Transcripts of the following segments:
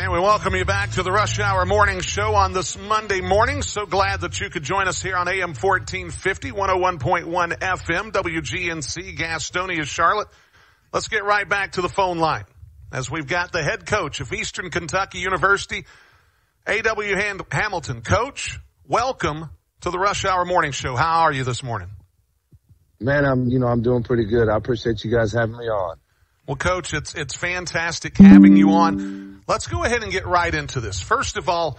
And we welcome you back to the Rush Hour Morning Show on this Monday morning. So glad that you could join us here on AM 1450, 101.1 FM, WGNC, Gastonia, Charlotte. Let's get right back to the phone line as we've got the head coach of Eastern Kentucky University, A.W. Hamilton. Coach, welcome to the Rush Hour Morning Show. How are you this morning? Man, I'm, you know, I'm doing pretty good. I appreciate you guys having me on. Well, coach, it's, it's fantastic having you on. Let's go ahead and get right into this. First of all,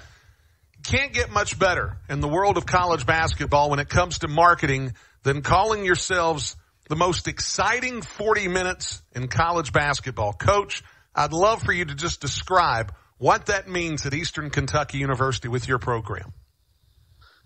can't get much better in the world of college basketball when it comes to marketing than calling yourselves the most exciting 40 minutes in college basketball. Coach, I'd love for you to just describe what that means at Eastern Kentucky University with your program.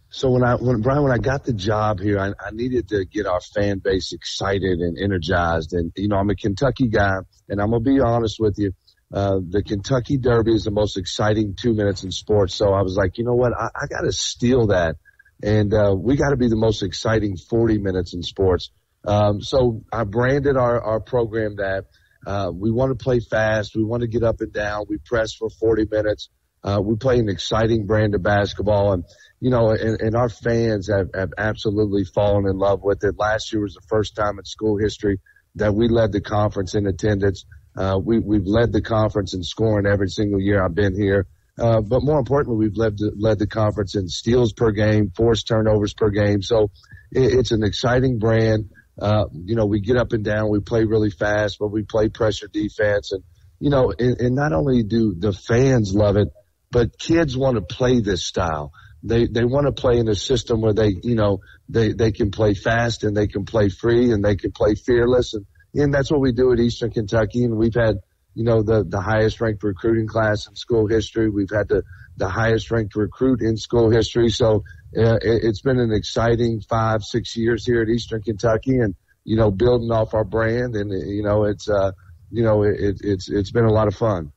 So when I, when Brian, when I got the job here, I, I needed to get our fan base excited and energized. And, you know, I'm a Kentucky guy and I'm going to be honest with you. Uh, the Kentucky Derby is the most exciting two minutes in sports. So I was like, you know what? I, I got to steal that. And, uh, we got to be the most exciting 40 minutes in sports. Um, so I branded our, our program that, uh, we want to play fast. We want to get up and down. We press for 40 minutes. Uh, we play an exciting brand of basketball and, you know, and, and our fans have, have absolutely fallen in love with it. Last year was the first time in school history that we led the conference in attendance. Uh, we, we've led the conference in scoring every single year I've been here. Uh, but more importantly, we've led the, led the conference in steals per game, forced turnovers per game. So it, it's an exciting brand. Uh, you know, we get up and down, we play really fast, but we play pressure defense. And, you know, and, and not only do the fans love it, but kids want to play this style. They, they want to play in a system where they, you know, they, they can play fast and they can play free and they can play fearless. And, and that's what we do at Eastern Kentucky. And we've had, you know, the, the highest ranked recruiting class in school history. We've had the, the highest ranked recruit in school history. So uh, it, it's been an exciting five, six years here at Eastern Kentucky and, you know, building off our brand. And, you know, it's, uh, you know, it, it's, it's been a lot of fun.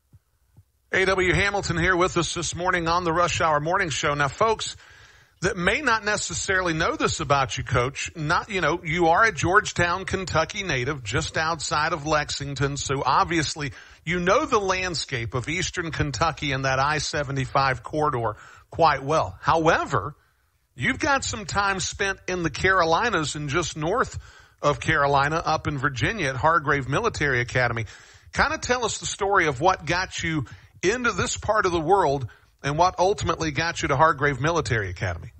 A.W. Hamilton here with us this morning on the Rush Hour Morning Show. Now, folks that may not necessarily know this about you, coach, not, you know, you are a Georgetown, Kentucky native, just outside of Lexington. So obviously you know the landscape of Eastern Kentucky and that I-75 corridor quite well. However, you've got some time spent in the Carolinas and just north of Carolina up in Virginia at Hargrave Military Academy. Kind of tell us the story of what got you into this part of the world and what ultimately got you to Hargrave Military Academy?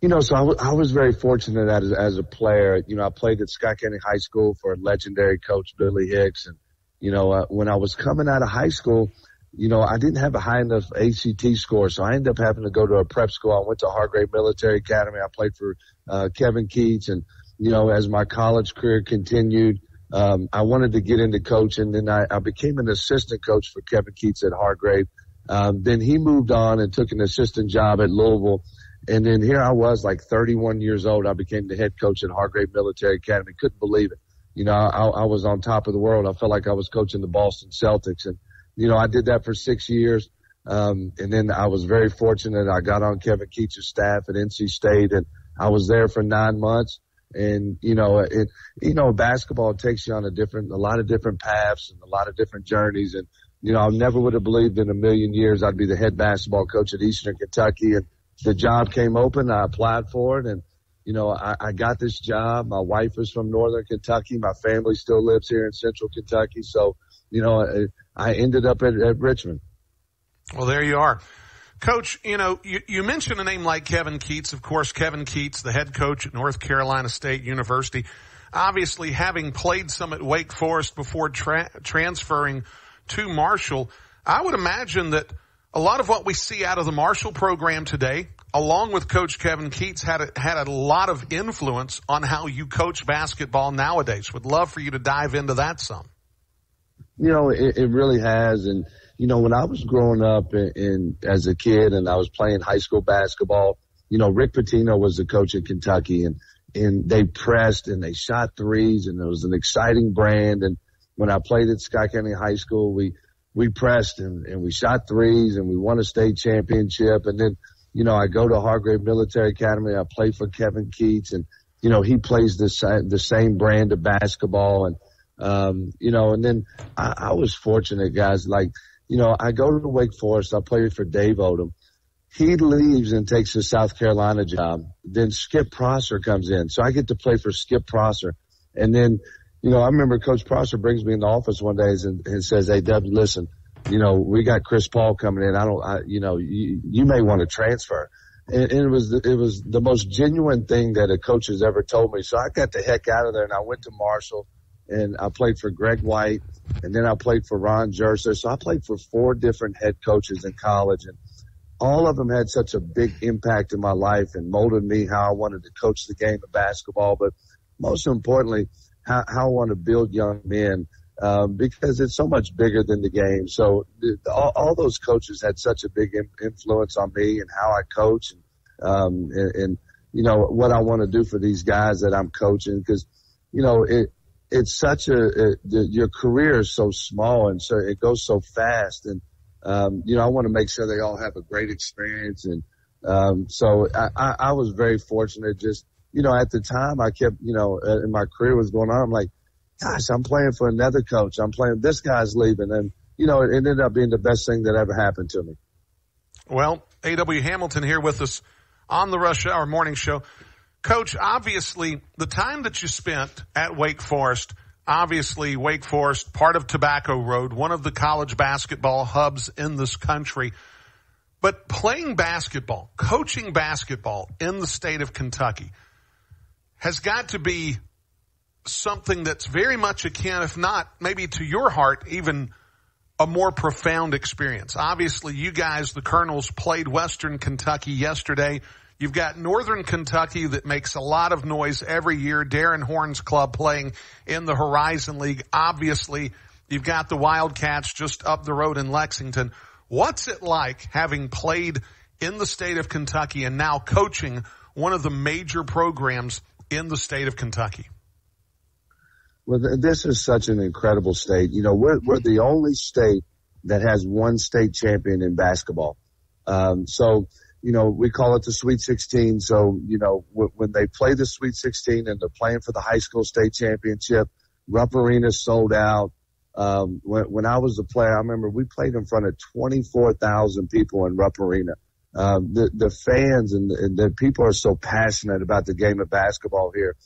You know, so I, w- I was very fortunate as, as a player. You know, I played at Scott County High School for legendary coach Billy Hicks. And, you know, uh, when I was coming out of high school, you know, I didn't have a high enough ACT score. So I ended up having to go to a prep school. I went to Hargrave Military Academy. I played for, uh, Kevin Keatts. And, you know, as my college career continued, um, I wanted to get into coaching and I, I became an assistant coach for Kevin Keatts at Hargrave. Um, then he moved on and took an assistant job at Louisville. And then here I was like 31 years old. I became the head coach at Hargrave Military Academy. Couldn't believe it. You know, I, I was on top of the world. I felt like I was coaching the Boston Celtics and, you know, I did that for six years. Um, and then I was very fortunate. I got on Kevin Keatts' staff at NC State and I was there for nine months. And, you know, it, you know, basketball takes you on a different, a lot of different paths and a lot of different journeys. And, you know, I never would have believed in a million years I'd be the head basketball coach at Eastern Kentucky. And the job came open. I applied for it and, you know, I, I got this job. My wife is from Northern Kentucky. My family still lives here in Central Kentucky. So, you know, I, I ended up at, at Richmond. Well, there you are. Coach, you know, you, you mentioned a name like Kevin Keatts. Of course, Kevin Keatts, the head coach at North Carolina State University, obviously having played some at Wake Forest before tra- transferring to Marshall, I would imagine that a lot of what we see out of the Marshall program today, along with Coach Kevin Keatts, had a, had a lot of influence on how you coach basketball nowadays. Would love for you to dive into that some. You know, it, it really has, and you know, when I was growing up in as a kid and I was playing high school basketball, you know, Rick Pitino was the coach in Kentucky and, and they pressed and they shot threes and it was an exciting brand. And when I played at Scott County High School, we, we pressed and, and we shot threes and we won a state championship. And then, you know, I go to Hargrave Military Academy. I play for Kevin Keatts, and, you know, he plays the same, the same brand of basketball. And, um, you know, and then I, I was fortunate guys like, you know, I go to Wake Forest. I play for Dave Odom. He leaves and takes his South Carolina job. Then Skip Prosser comes in. So I get to play for Skip Prosser. And then, you know, I remember Coach Prosser brings me in the office one day and, and says, Hey, Deb, listen, you know, we got Chris Paul coming in. I don't, I, you know, you, you may want to transfer. And, and it was, the, it was the most genuine thing that a coach has ever told me. So I got the heck out of there and I went to Marshall and I played for Greg White and then I played for Ron Jirsa. So I played for four different head coaches in college and all of them had such a big impact in my life and molded me how I wanted to coach the game of basketball. But most importantly, how, how I want to build young men um, because it's so much bigger than the game. So all, all those coaches had such a big in, influence on me and how I coach and, um, and, and, you know, what I want to do for these guys that I'm coaching because, you know, it, it's such a, it, the, your career is so small and so it goes so fast. And, um, you know, I want to make sure they all have a great experience. And, um, so I, I, I was very fortunate just, you know, at the time I kept, you know, uh, in my career was going on, I'm like, gosh, I'm playing for another coach. I'm playing, this guy's leaving. And, you know, it ended up being the best thing that ever happened to me. Well, A.W. Hamilton here with us on the Rush Hour Morning Show. Coach, obviously, the time that you spent at Wake Forest, obviously, Wake Forest, part of Tobacco Road, one of the college basketball hubs in this country. But playing basketball, coaching basketball in the state of Kentucky has got to be something that's very much akin, if not maybe to your heart, even a more profound experience. Obviously, you guys, the Colonels, played Western Kentucky yesterday. You've got Northern Kentucky that makes a lot of noise every year. Darrin Horn's club playing in the Horizon League. Obviously, you've got the Wildcats just up the road in Lexington. What's it like having played in the state of Kentucky and now coaching one of the major programs in the state of Kentucky? Well, this is such an incredible state. You know, we're, we're the only state that has one state champion in basketball. Um, so, you know, we call it the Sweet 16. So, you know, w- when they play the Sweet 16 and they're playing for the high school state championship, Rupp Arena sold out. Um, when, when I was a player, I remember we played in front of 24,000 people in Rupp Arena. Um, the, the fans and the, and the people are so passionate about the game of basketball here.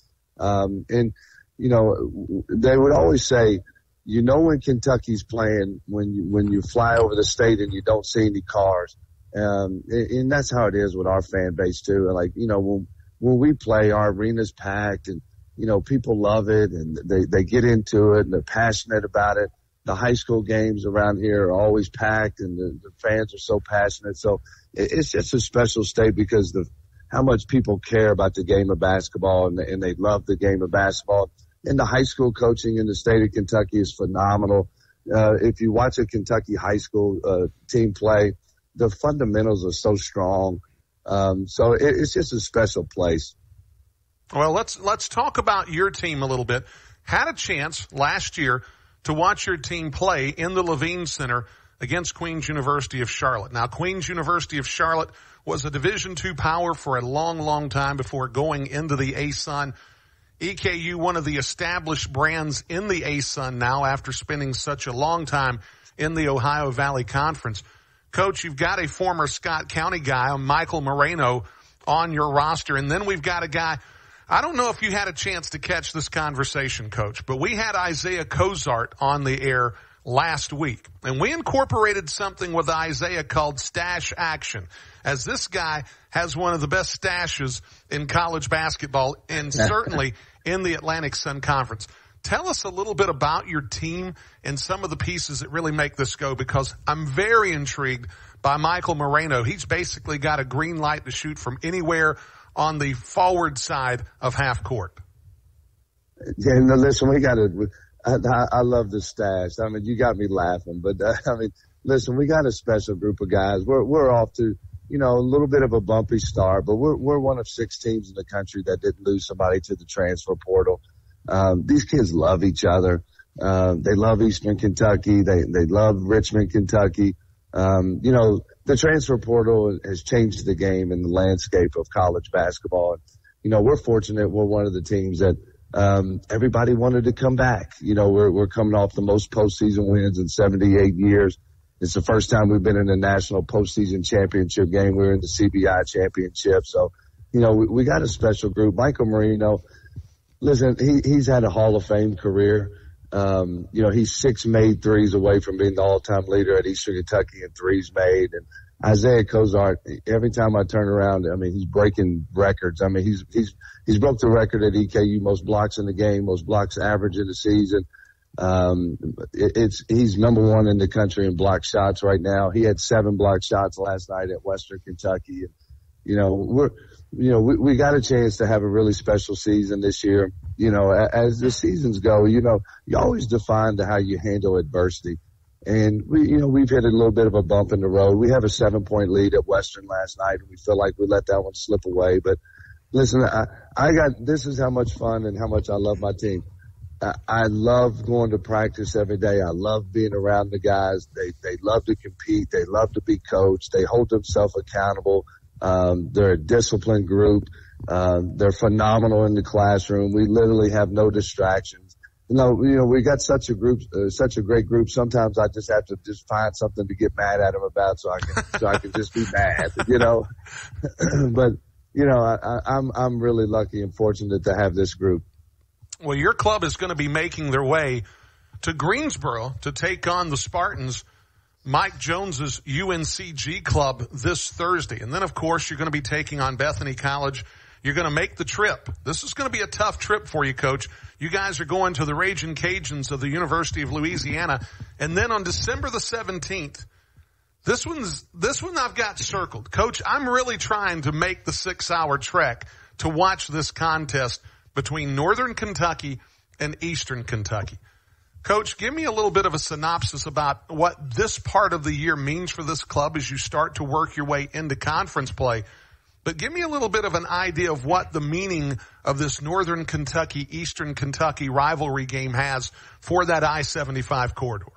Um, and, you know, they would always say, you know, when Kentucky's playing, when you, when you fly over the state and you don't see any cars. Um, and, that's how it is with our fan base too. And like, you know, when, when we play, our arena's packed and, you know, people love it and they, they get into it and they're passionate about it. The high school games around here are always packed and the, the fans are so passionate. So it, it's just a special state because the, how much people care about the game of basketball and, and they love the game of basketball. The high school coaching in the state of Kentucky is phenomenal. Uh, if you watch a Kentucky high school uh, team play, the fundamentals are so strong. Um, so it, it's just a special place. Well, let's let's talk about your team a little bit. Had a chance last year to watch your team play in the Levine Center against Queens University of Charlotte. Now, Queens University of Charlotte was a Division two power for a long, long time before going into the ASUN. EKU, one of the established brands in the ASUN now after spending such a long time in the Ohio Valley Conference. Coach, you've got a former Scott County guy, Michael Moreno, on your roster, and then we've got a guy. I don't know if you had a chance to catch this conversation, Coach, but we had Isaiah Cozart on the air last week, and we incorporated something with Isaiah called stash action, as this guy has one of the best stashes in college basketball, and certainly in the Atlantic Sun Conference. Tell us a little bit about your team and some of the pieces that really make this go because I'm very intrigued by Michael Moreno. He's basically got a green light to shoot from anywhere on the forward side of half court. Yeah, no, listen, we got to, I, I, love the stash. I mean, you got me laughing, but uh, I mean, listen, we got a special group of guys. We're, we're off to, you know, a little bit of a bumpy start, but we're, we're one of six teams in the country that didn't lose somebody to the transfer portal. Um, these kids love each other. Uh, they love Eastern Kentucky. They, they love Richmond, Kentucky. Um, you know, the transfer portal has changed the game and the landscape of college basketball. You know, we're fortunate. We're one of the teams that, um, everybody wanted to come back. You know, we're, we're coming off the most postseason wins in 78 years. It's the first time we've been in a national postseason championship game. We are in the CBI championship. So, you know, we, we got a special group. Michael Moreno, listen, he, he's had a Hall of Fame career. Um, you know, he's six made threes away from being the all-time leader at Eastern Kentucky in threes made. And Isaiah Cozart, every time I turn around, I mean, he's breaking records. I mean, he's, he's, he's broke the record at EKU, most blocks in the game, most blocks average in the season. Um, it, it's, he's number one in the country in block shots right now. He had seven block shots last night at Western Kentucky. You know, we're, you know, we, we got a chance to have a really special season this year. You know, as the seasons go, you know, you always define to how you handle adversity. And we, you know, we've hit a little bit of a bump in the road. We have a seven point lead at Western last night and we feel like we let that one slip away. But listen, I, I got, this is how much fun and how much I love my team. I, love going to practice every day. I love being around the guys. They, they love to compete. They love to be coached. They hold themselves accountable. Um, they're a disciplined group. Um, they're phenomenal in the classroom. We literally have no distractions. You know, you know, we got such a group, uh, such a great group. Sometimes I just have to just find something to get mad at them about so I can, so I can just be mad, you know, but you know, I, I, I'm, I'm really lucky and fortunate to have this group. Well, your club is going to be making their way to Greensboro to take on the Spartans Mike Jones's UNCG club this Thursday. And then of course you're going to be taking on Bethany College. You're going to make the trip. This is going to be a tough trip for you, coach. You guys are going to the Raging Cajuns of the University of Louisiana. And then on December the 17th, this one's, this one I've got circled. Coach, I'm really trying to make the six hour trek to watch this contest between Northern Kentucky and Eastern Kentucky. Coach, give me a little bit of a synopsis about what this part of the year means for this club as you start to work your way into conference play. But give me a little bit of an idea of what the meaning of this Northern Kentucky, Eastern Kentucky rivalry game has for that I-75 corridor.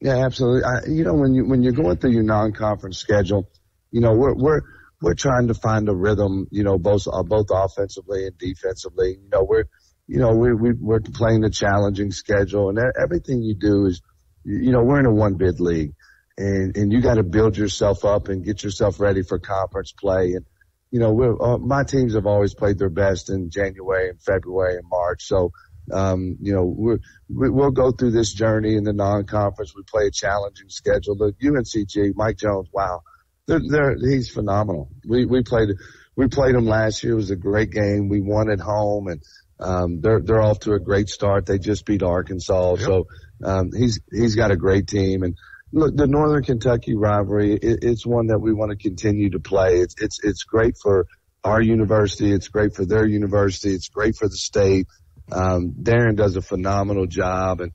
Yeah, absolutely. I, you know, when you, when you're going through your non-conference schedule, you know, we're, we're, we're trying to find a rhythm, you know, both, uh, both offensively and defensively. You know, we're, you know, we, we, we're playing a challenging schedule and everything you do is, you know, we're in a one bid league and, and you got to build yourself up and get yourself ready for conference play. And, you know, we're, uh, my teams have always played their best in January and February and March. So, um, you know, we're, we, we'll go through this journey in the non-conference. We play a challenging schedule. The UNCG, Mike Jones, wow, they're, they're, he's phenomenal. We, we played, we played him last year. It was a great game. We won at home and, um, they're they're off to a great start. They just beat Arkansas, yep. so um, he's he's got a great team. And look, the Northern Kentucky rivalry, it, it's one that we want to continue to play. It's it's it's great for our university. It's great for their university. It's great for the state. Um, Darrin does a phenomenal job. And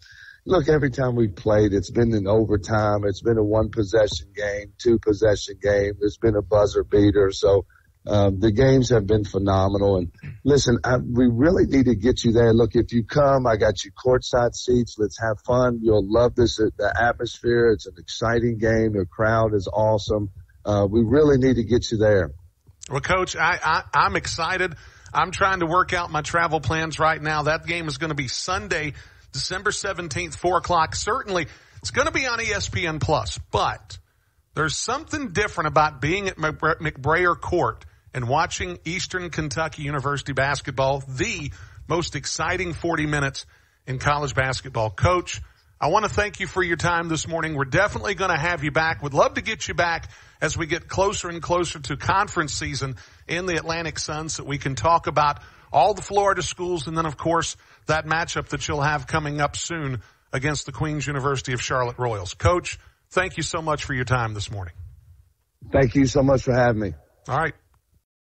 look, every time we played, it's been an overtime. It's been a one possession game, two possession game. It's been a buzzer beater. So um, the games have been phenomenal. And listen, I, we really need to get you there. Look, if you come, I got you courtside seats. Let's have fun. You'll love this, uh, the atmosphere. It's an exciting game. The crowd is awesome. Uh, we really need to get you there. Well, coach, I, I, I'm excited. I'm trying to work out my travel plans right now. That game is going to be Sunday, December 17th, four o'clock. Certainly it's going to be on ESPN plus, but there's something different about being at McBrayer Court and watching Eastern Kentucky University basketball, the most exciting 40 minutes in college basketball. Coach, I want to thank you for your time this morning. We're definitely going to have you back. Would love to get you back as we get closer and closer to conference season in the Atlantic Sun so we can talk about all the Florida schools and then of course that matchup that you'll have coming up soon against the Queens University of Charlotte Royals. Coach, thank you so much for your time this morning. Thank you so much for having me. All right.